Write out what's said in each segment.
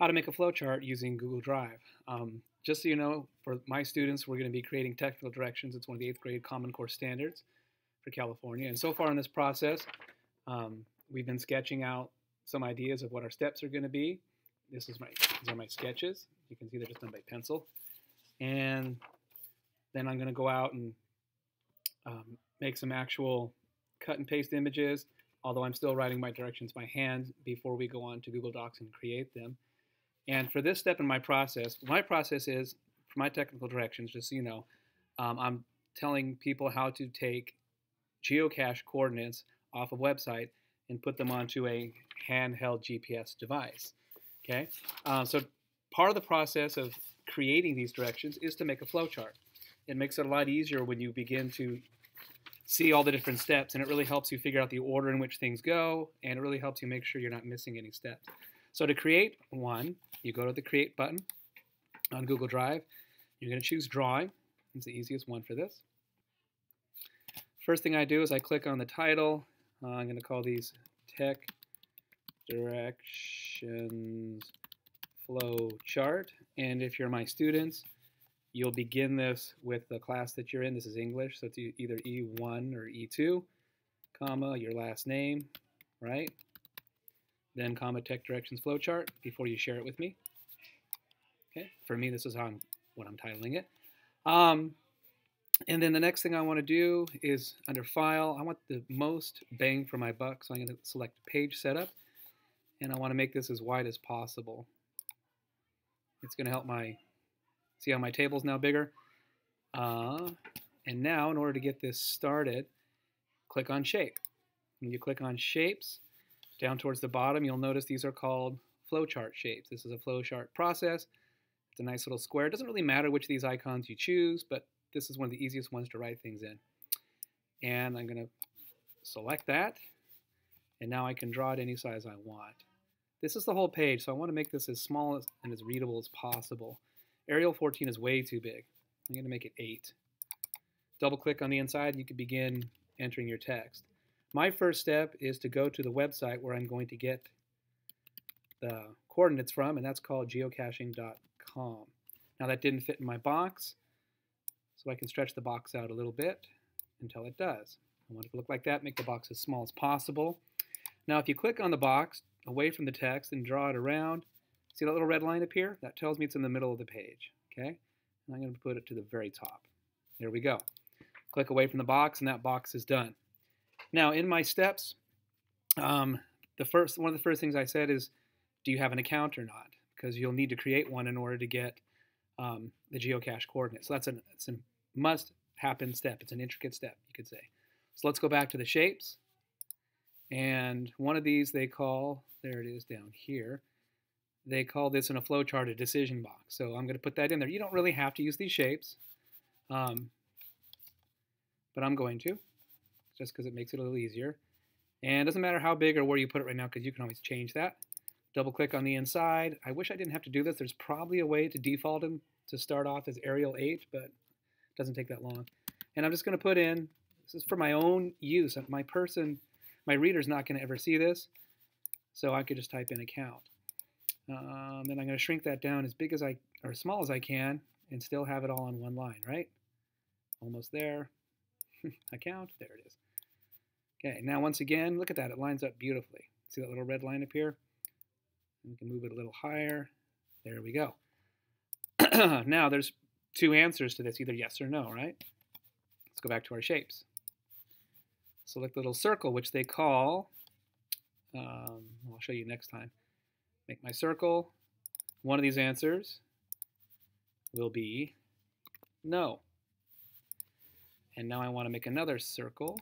how to make a flowchart using Google Drive. Um, just so you know, for my students, we're going to be creating technical directions. It's one of the eighth grade Common Core standards for California. And so far in this process, um, we've been sketching out some ideas of what our steps are going to be. This is my these are my sketches. You can see they're just done by pencil. And then I'm going to go out and um, make some actual cut and paste images, although I'm still writing my directions by hand before we go on to Google Docs and create them. And for this step in my process, my process is, for my technical directions, just so you know, um, I'm telling people how to take geocache coordinates off a website and put them onto a handheld GPS device. Okay, uh, so part of the process of creating these directions is to make a flowchart. It makes it a lot easier when you begin to see all the different steps, and it really helps you figure out the order in which things go, and it really helps you make sure you're not missing any steps. So to create one, you go to the Create button on Google Drive. You're going to choose Drawing. It's the easiest one for this. First thing I do is I click on the title. Uh, I'm going to call these Tech Directions Flow Chart. And if you're my students, you'll begin this with the class that you're in. This is English, so it's either E1 or E2, comma, your last name, right? Then comma tech directions flowchart before you share it with me. Okay, for me, this is how I'm, what I'm titling it. Um, and then the next thing I want to do is under File, I want the most bang for my buck, so I'm going to select Page Setup, and I want to make this as wide as possible. It's going to help my, see how my table's now bigger? Uh, and now, in order to get this started, click on Shape. When you click on Shapes, down towards the bottom, you'll notice these are called flowchart shapes. This is a flowchart process. It's a nice little square. It doesn't really matter which of these icons you choose, but this is one of the easiest ones to write things in. And I'm going to select that, and now I can draw it any size I want. This is the whole page, so I want to make this as small and as readable as possible. Arial 14 is way too big. I'm going to make it 8. Double click on the inside, you can begin entering your text. My first step is to go to the website where I'm going to get the coordinates from, and that's called geocaching.com. Now that didn't fit in my box, so I can stretch the box out a little bit until it does. I want it to look like that, make the box as small as possible. Now if you click on the box away from the text and draw it around, see that little red line up here? That tells me it's in the middle of the page, okay? And I'm going to put it to the very top. There we go. Click away from the box and that box is done. Now, in my steps, um, the first one of the first things I said is, do you have an account or not? Because you'll need to create one in order to get um, the geocache coordinates. So that's it's a must happen step. It's an intricate step, you could say. So let's go back to the shapes. And one of these they call, there it is down here, they call this in a flowchart a decision box. So I'm going to put that in there. You don't really have to use these shapes, um, but I'm going to just because it makes it a little easier. And it doesn't matter how big or where you put it right now because you can always change that. Double click on the inside. I wish I didn't have to do this. There's probably a way to default them to start off as Arial 8, but it doesn't take that long. And I'm just going to put in, this is for my own use. My person, my reader's not going to ever see this, so I could just type in account. Um, then I'm going to shrink that down as big as I, or as small as I can, and still have it all on one line, right? Almost there. account, there it is. Okay, now once again, look at that. It lines up beautifully. See that little red line up here? We can move it a little higher. There we go. now there's two answers to this, either yes or no, right? Let's go back to our shapes. Select the little circle, which they call, um, I'll show you next time. Make my circle. One of these answers will be no. And now I want to make another circle.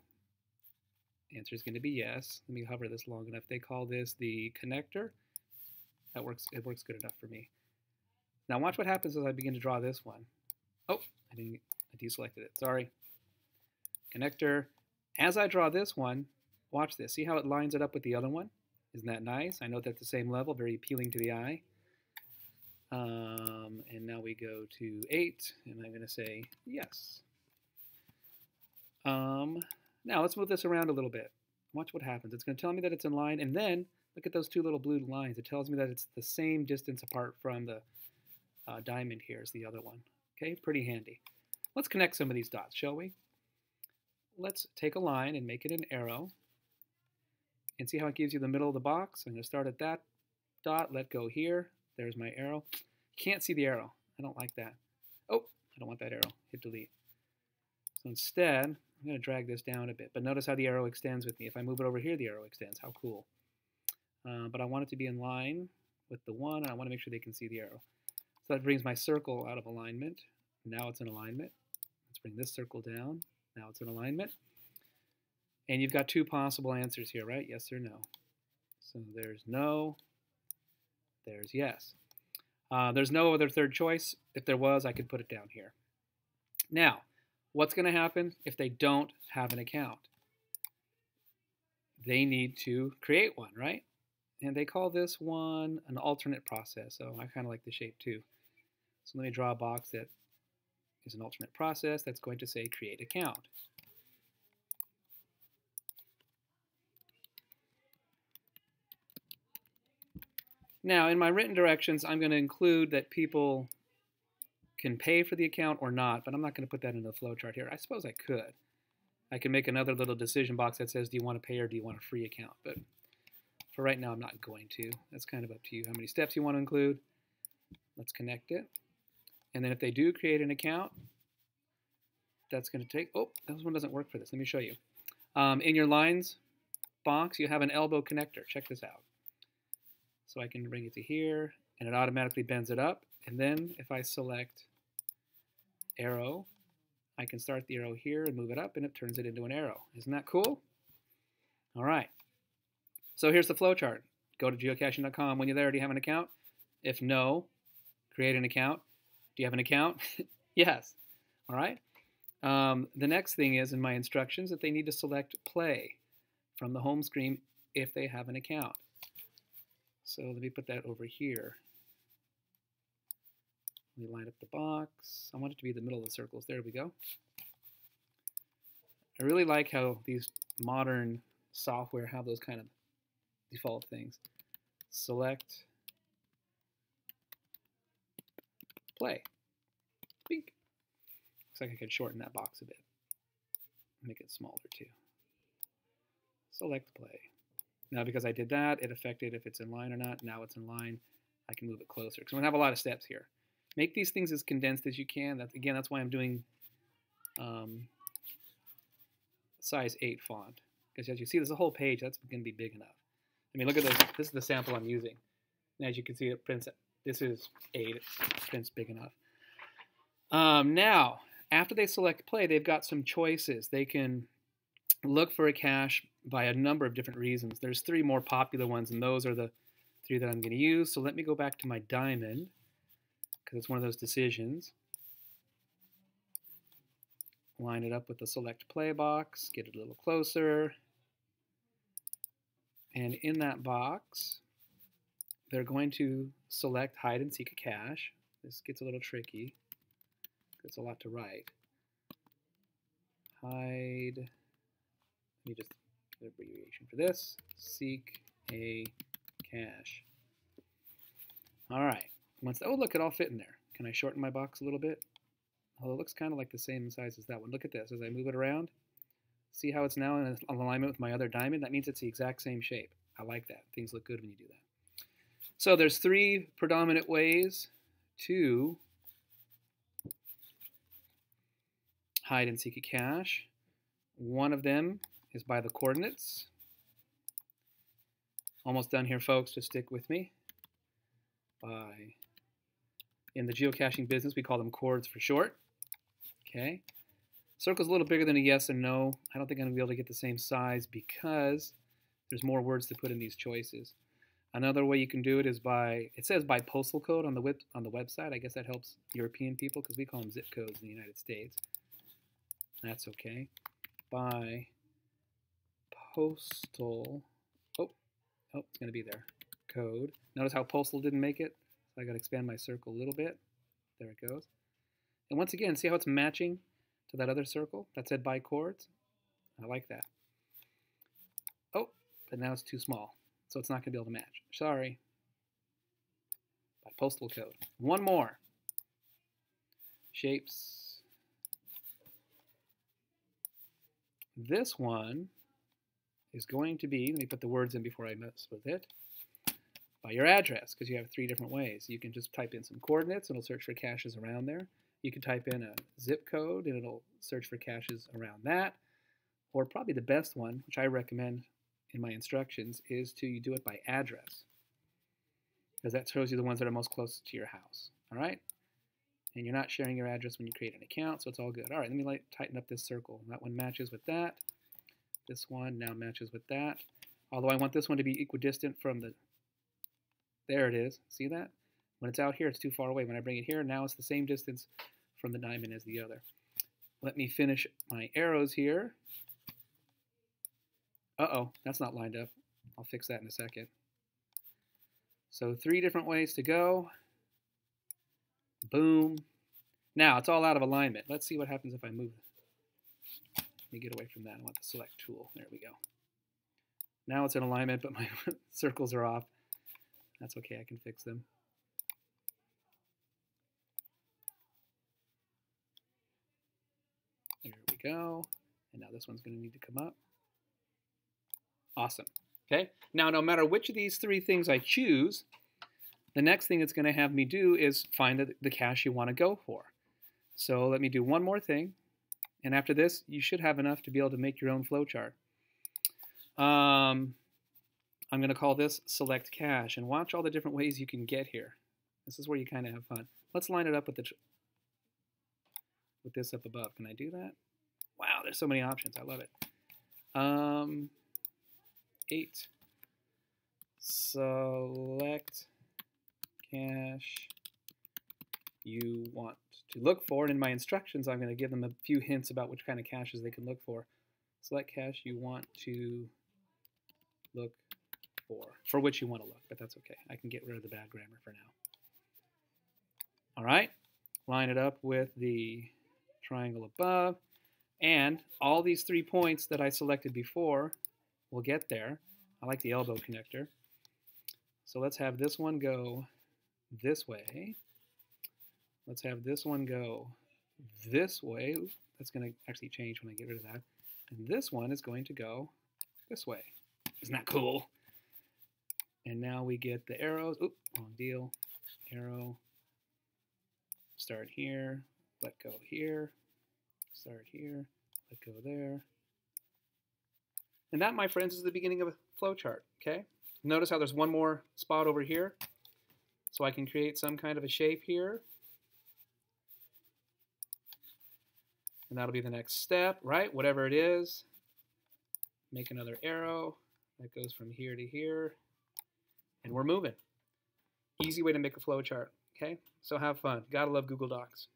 Answer is going to be yes. Let me hover this long enough. They call this the connector. That works. It works good enough for me. Now watch what happens as I begin to draw this one. Oh, I didn't. I deselected it. Sorry. Connector. As I draw this one, watch this. See how it lines it up with the other one? Isn't that nice? I know they're the same level, very appealing to the eye. Um, and now we go to 8, and I'm going to say yes. Um, now let's move this around a little bit. Watch what happens. It's going to tell me that it's in line, and then Look at those two little blue lines. It tells me that it's the same distance apart from the uh, diamond here as the other one. Okay, pretty handy. Let's connect some of these dots, shall we? Let's take a line and make it an arrow. And see how it gives you the middle of the box? I'm going to start at that dot, let go here. There's my arrow. Can't see the arrow. I don't like that. Oh, I don't want that arrow. Hit delete. So instead, I'm going to drag this down a bit. But notice how the arrow extends with me. If I move it over here, the arrow extends. How cool. Uh, but I want it to be in line with the one, and I want to make sure they can see the arrow. So that brings my circle out of alignment. Now it's in alignment. Let's bring this circle down. Now it's in alignment. And you've got two possible answers here, right? Yes or no. So there's no, there's yes. Uh, there's no other third choice. If there was, I could put it down here. Now, what's going to happen if they don't have an account? They need to create one, right? And they call this one an alternate process. So I kind of like the shape too. So let me draw a box that is an alternate process that's going to say create account. Now, in my written directions, I'm going to include that people can pay for the account or not, but I'm not going to put that in the flowchart here. I suppose I could. I can make another little decision box that says, do you want to pay or do you want a free account? But for right now, I'm not going to. That's kind of up to you how many steps you want to include. Let's connect it. And then if they do create an account, that's going to take, oh, this one doesn't work for this. Let me show you. Um, in your lines box, you have an elbow connector. Check this out. So I can bring it to here, and it automatically bends it up. And then if I select arrow, I can start the arrow here and move it up, and it turns it into an arrow. Isn't that cool? All right. So here's the flowchart. Go to geocaching.com. When you're there, do you have an account? If no, create an account. Do you have an account? yes. All right. Um, the next thing is in my instructions that they need to select play from the home screen if they have an account. So let me put that over here. Me line up the box. I want it to be the middle of the circles. There we go. I really like how these modern software have those kind of default things. Select, play. Bink. Looks like I could shorten that box a bit. Make it smaller too. Select play. Now because I did that, it affected if it's in line or not. Now it's in line. I can move it closer because going to have a lot of steps here. Make these things as condensed as you can. That's, again, that's why I'm doing um, size 8 font. Because as you see, there's a whole page. That's going to be big enough. I mean, look at this. This is the sample I'm using. And as you can see, it prints. This is 8. It prints big enough. Um, now, after they select play, they've got some choices. They can look for a cache by a number of different reasons. There's three more popular ones, and those are the three that I'm going to use. So let me go back to my diamond, because it's one of those decisions. Line it up with the select play box, get it a little closer. And in that box, they're going to select hide and seek a cache. This gets a little tricky. It's a lot to write. Hide, let me just abbreviation for this, seek a cache. All right, once, oh look, it all fit in there. Can I shorten my box a little bit? Oh, it looks kind of like the same size as that one. Look at this, as I move it around, see how it's now in alignment with my other diamond? That means it's the exact same shape. I like that. Things look good when you do that. So there's three predominant ways to hide and seek a cache. One of them is by the coordinates. Almost done here, folks. Just stick with me. By in the geocaching business, we call them coords for short. Okay. Circle's a little bigger than a yes and no. I don't think I'm going to be able to get the same size because there's more words to put in these choices. Another way you can do it is by, it says by postal code on the, web, on the website. I guess that helps European people because we call them zip codes in the United States. That's okay. By postal, oh, oh, it's going to be there, code. Notice how postal didn't make it? I got to expand my circle a little bit. There it goes. And once again, see how it's matching to that other circle that said by coords? I like that. Oh, but now it's too small. so it's not going to be able to match. Sorry. By postal code. One more. Shapes. This one is going to be, let me put the words in before I mess with it, by your address, because you have three different ways. You can just type in some coordinates, and it'll search for caches around there. You can type in a zip code, and it'll search for caches around that. Or probably the best one, which I recommend in my instructions, is to do it by address, because that shows you the ones that are most close to your house. All right? And you're not sharing your address when you create an account, so it's all good. All right, let me like, tighten up this circle. That one matches with that. This one now matches with that. Although I want this one to be equidistant from the, there it is. See that? When it's out here, it's too far away. When I bring it here, now it's the same distance from the diamond as the other. Let me finish my arrows here. Uh-oh, that's not lined up. I'll fix that in a second. So three different ways to go. Boom. Now, it's all out of alignment. Let's see what happens if I move let me get away from that. I want the select tool. There we go. Now it's in alignment, but my circles are off. That's okay, I can fix them. There we go. And now this one's going to need to come up. Awesome. Okay. Now, no matter which of these three things I choose, the next thing it's going to have me do is find the, the cache you want to go for. So let me do one more thing. And after this, you should have enough to be able to make your own flowchart. Um, I'm going to call this select cache and watch all the different ways you can get here. This is where you kind of have fun. Let's line it up with the with this up above. Can I do that? Wow, there's so many options. I love it. Um, eight. Select cache you want to look for. And in my instructions, I'm going to give them a few hints about which kind of caches they can look for. Select cache you want to look for, for which you want to look, but that's okay. I can get rid of the bad grammar for now. All right, line it up with the triangle above, and all these three points that I selected before will get there. I like the elbow connector. So let's have this one go this way. Let's have this one go this way. That's going to actually change when I get rid of that. And this one is going to go this way. Isn't that cool? And now we get the arrows. Oop, wrong deal. Arrow. Start here. Let go here. Start here. Let go there. And that, my friends, is the beginning of a flowchart, okay? Notice how there's one more spot over here. So I can create some kind of a shape here. And that'll be the next step, right? Whatever it is, make another arrow that goes from here to here, and we're moving. Easy way to make a flow chart, okay? So have fun. Gotta love Google Docs.